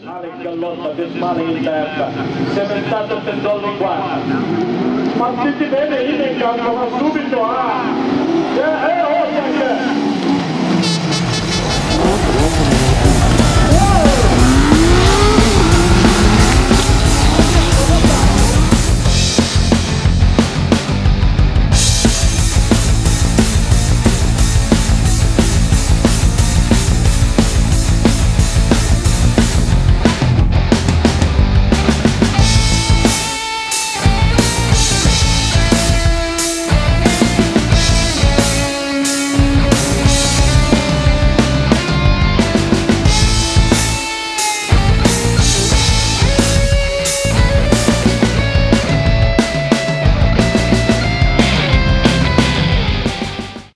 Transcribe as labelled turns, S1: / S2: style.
S1: Male in Gallotta per male in terra, cementato per gol qua. Ma senti bene, io in campo, ma subito ah!